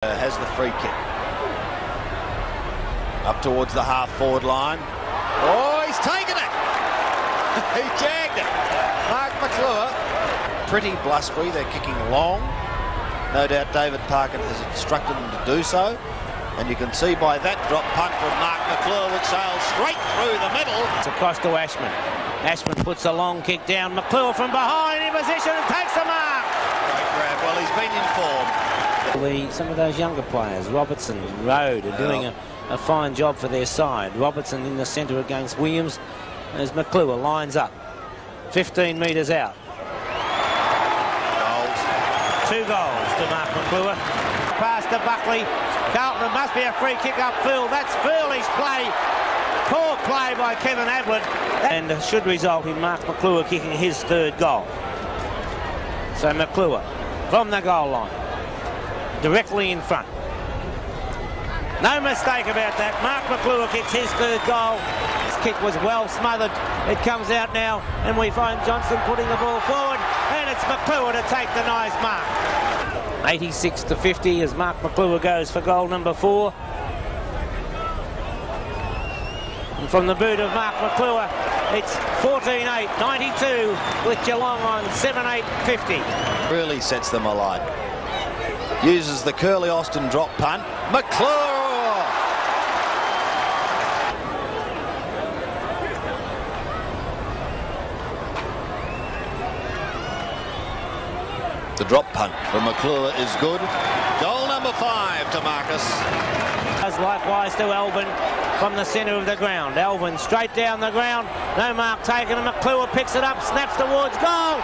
Uh, has the free kick. Up towards the half forward line. Oh, he's taken it! he jagged it. Mark Maclure. Pretty blustery. They're kicking long. No doubt David Parkin has instructed them to do so. And you can see by that drop punt from Mark Maclure, which sails straight through the middle. It's across to Ashman. Ashman puts a long kick down. Maclure from behind in position and takes the mark. Great grab. Well, he's been informed. The, some of those younger players, Robertson, and Road, are doing a, a fine job for their side. Robertson in the centre against Williams as Maclure lines up. 15 metres out. Goals. Two goals to Mark Maclure. Pass to Buckley. Carlton, it must be a free kick upfield. That's foolish play. Poor play by Kevin Ablett. And should result in Mark Maclure kicking his third goal. So Maclure from the goal line. Directly in front. No mistake about that. Mark Maclure kicks his third goal. This kick was well smothered. It comes out now, and we find Johnson putting the ball forward, and it's Maclure to take the nice mark. 86 to 50 as Mark Maclure goes for goal number four. And from the boot of Mark Maclure, it's 14-8, 92 with Geelong on 7-8, 50. Really sets them alight. Uses the Curly Austin drop punt. Maclure! The drop punt from Maclure is good. Goal number five to Marcus. As likewise to Elvin from the centre of the ground. Elvin straight down the ground. No mark taken and Maclure picks it up, snaps towards goal.